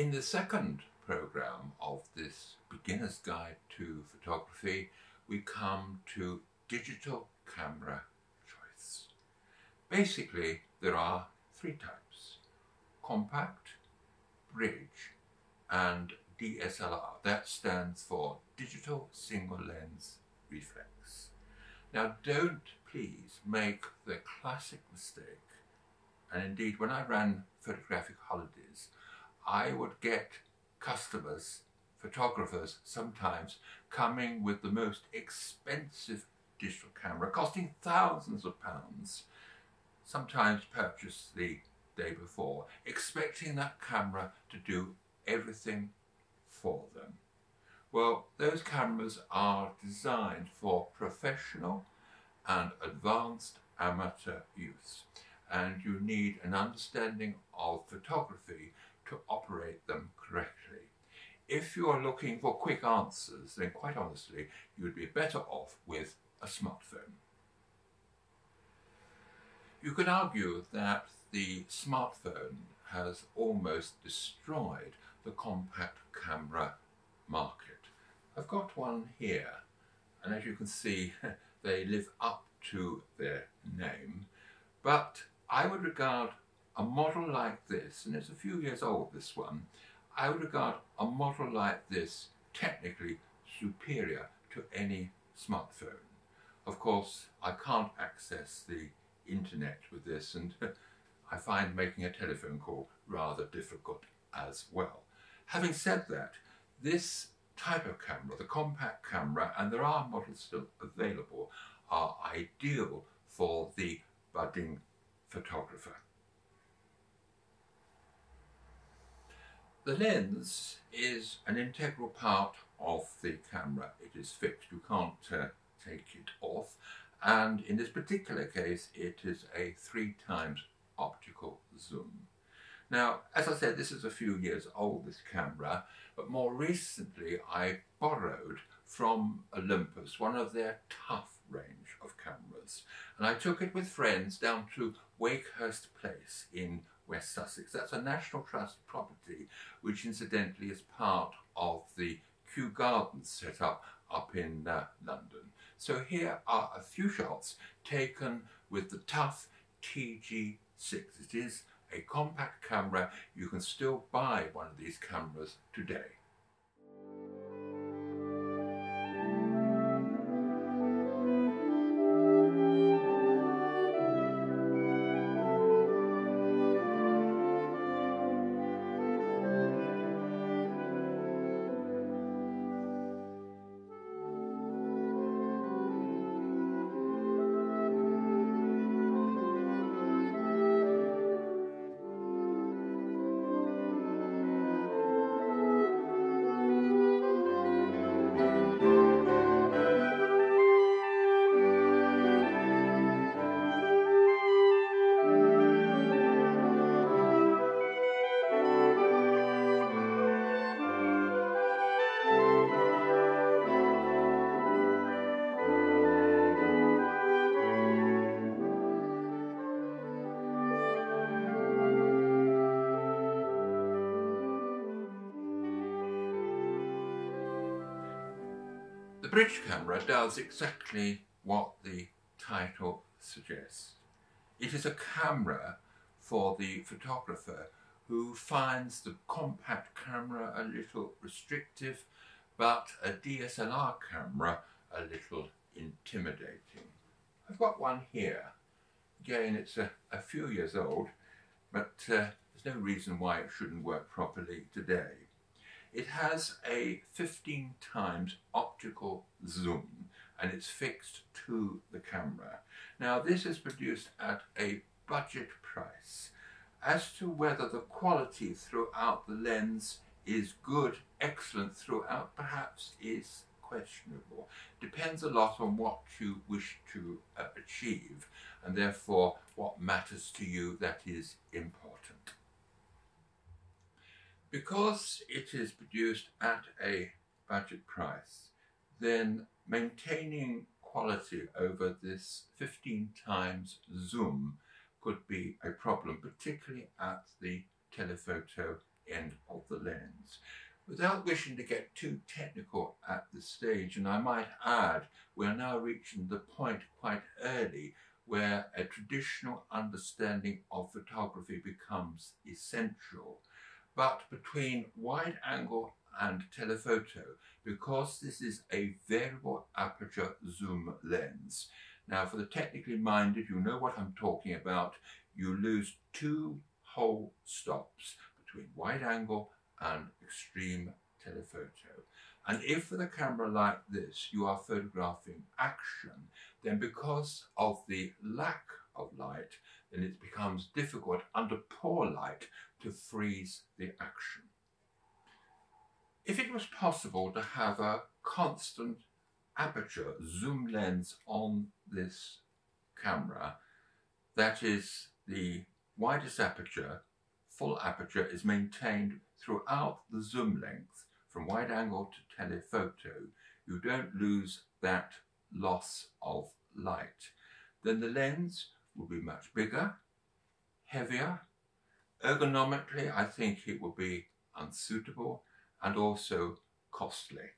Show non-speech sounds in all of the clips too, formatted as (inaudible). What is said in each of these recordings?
In the second program of this beginner's guide to photography, we come to digital camera choice. Basically, there are three types, compact, bridge, and DSLR. That stands for digital single lens reflex. Now don't please make the classic mistake, and indeed when I ran photographic holidays, I would get customers, photographers sometimes, coming with the most expensive digital camera costing thousands of pounds, sometimes purchased the day before, expecting that camera to do everything for them. Well, those cameras are designed for professional and advanced amateur use and you need an understanding of photography to operate them correctly. If you are looking for quick answers, then quite honestly, you would be better off with a smartphone. You could argue that the smartphone has almost destroyed the compact camera market. I've got one here, and as you can see, (laughs) they live up to their name, but I would regard a model like this, and it's a few years old, this one, I would regard a model like this technically superior to any smartphone. Of course, I can't access the internet with this, and (laughs) I find making a telephone call rather difficult as well. Having said that, this type of camera, the compact camera, and there are models still available, are ideal for the budding photographer. The lens is an integral part of the camera. It is fixed, you can't uh, take it off. And in this particular case, it is a three times optical zoom. Now, as I said, this is a few years old, this camera, but more recently I borrowed from Olympus, one of their tough range of cameras. And I took it with friends down to Wakehurst Place in West Sussex. That's a National Trust property, which incidentally is part of the Kew Gardens set up up in uh, London. So here are a few shots taken with the tough TG6. It is a compact camera. You can still buy one of these cameras today. Bridge camera does exactly what the title suggests. It is a camera for the photographer who finds the compact camera a little restrictive, but a DSLR camera a little intimidating. I've got one here. Again, it's a, a few years old, but uh, there's no reason why it shouldn't work properly today. It has a 15 times optical zoom and it's fixed to the camera. Now this is produced at a budget price. As to whether the quality throughout the lens is good, excellent throughout, perhaps is questionable. Depends a lot on what you wish to achieve and therefore what matters to you that is important. Because it is produced at a budget price, then maintaining quality over this 15 times zoom could be a problem, particularly at the telephoto end of the lens. Without wishing to get too technical at this stage, and I might add, we're now reaching the point quite early where a traditional understanding of photography becomes essential. But between wide angle and telephoto, because this is a variable aperture zoom lens. Now for the technically minded, you know what I'm talking about. You lose two whole stops between wide angle and extreme telephoto. And if with a camera like this you are photographing action, then because of the lack of light, then it becomes difficult under poor light to freeze the action. If it was possible to have a constant aperture zoom lens on this camera, that is the widest aperture, full aperture is maintained throughout the zoom length from wide angle to telephoto, you don't lose that loss of light. Then the lens will be much bigger, heavier. Ergonomically, I think it will be unsuitable and also costly.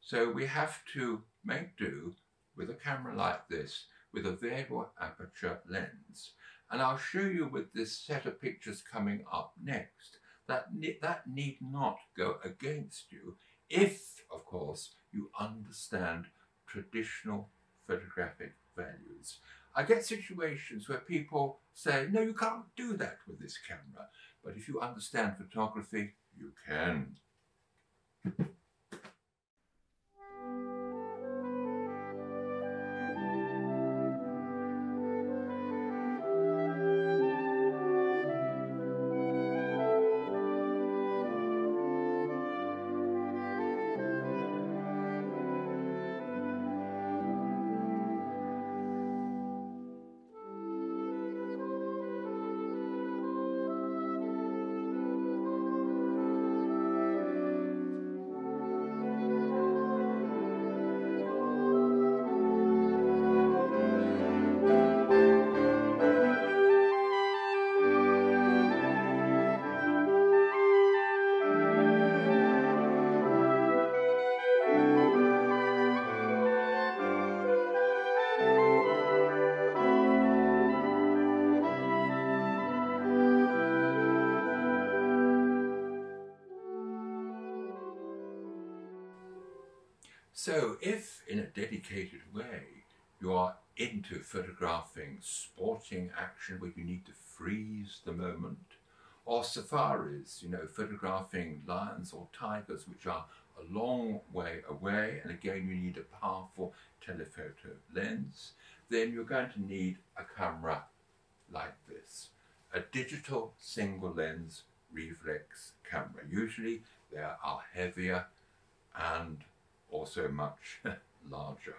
So we have to make do with a camera like this with a variable aperture lens. And I'll show you with this set of pictures coming up next that, that need not go against you if, of course, you understand traditional photographic values. I get situations where people say, no, you can't do that with this camera. But if you understand photography, you can. So if in a dedicated way you are into photographing sporting action where you need to freeze the moment, or safaris, you know, photographing lions or tigers which are a long way away, and again you need a powerful telephoto lens, then you're going to need a camera like this. A digital single lens reflex camera. Usually they are heavier and also much (laughs) larger.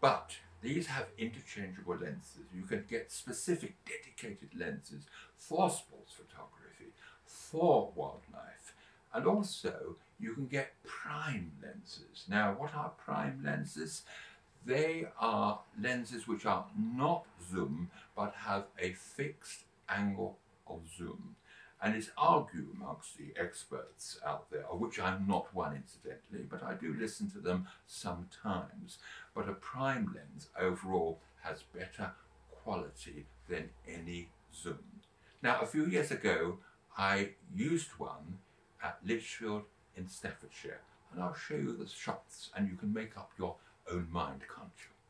But these have interchangeable lenses. You can get specific dedicated lenses for sports photography, for wildlife, and also you can get prime lenses. Now, what are prime lenses? They are lenses which are not zoom but have a fixed angle of zoom. And it's argued amongst the experts out there, of which I'm not one incidentally, but I do listen to them sometimes. But a prime lens overall has better quality than any zoom. Now, a few years ago, I used one at Lichfield in Staffordshire, and I'll show you the shots, and you can make up your own mind, can't you?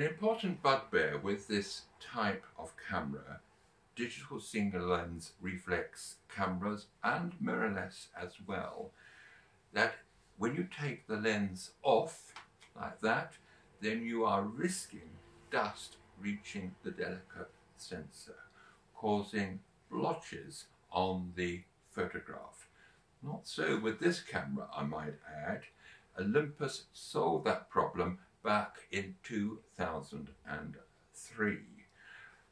An important bugbear with this type of camera digital single lens reflex cameras and mirrorless as well, that when you take the lens off like that, then you are risking dust reaching the delicate sensor, causing blotches on the photograph. Not so with this camera, I might add. Olympus solved that problem back in 2003.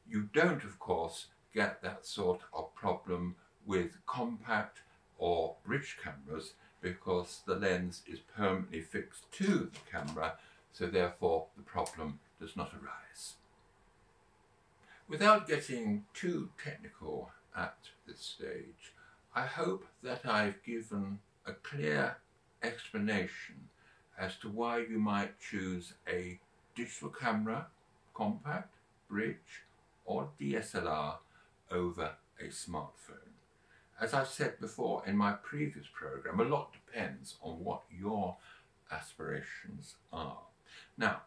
You don't, of course, get that sort of problem with compact or bridge cameras because the lens is permanently fixed to the camera, so therefore the problem does not arise. Without getting too technical at this stage, I hope that I've given a clear explanation as to why you might choose a digital camera, compact, bridge or DSLR over a smartphone. As I've said before in my previous program, a lot depends on what your aspirations are. Now,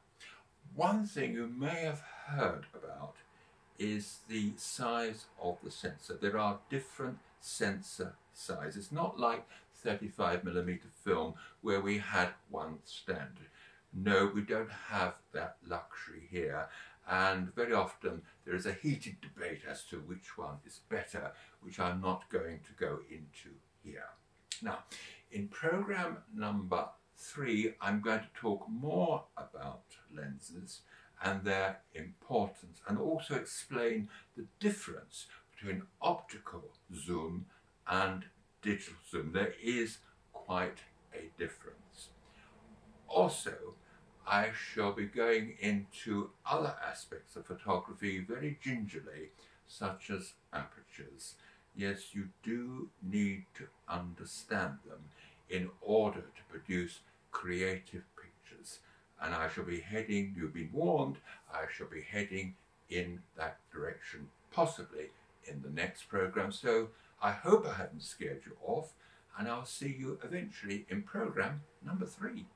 one thing you may have heard about is the size of the sensor. There are different sensor sizes, It's not like 35 millimeter film where we had one standard. No, we don't have that luxury here and very often there is a heated debate as to which one is better, which I'm not going to go into here. Now, in program number three, I'm going to talk more about lenses and their importance and also explain the difference between optical zoom and digital zoom. There is quite a difference. Also, I shall be going into other aspects of photography very gingerly, such as apertures. Yes, you do need to understand them in order to produce creative pictures. And I shall be heading, you've been warned, I shall be heading in that direction, possibly in the next program. So I hope I haven't scared you off, and I'll see you eventually in program number three.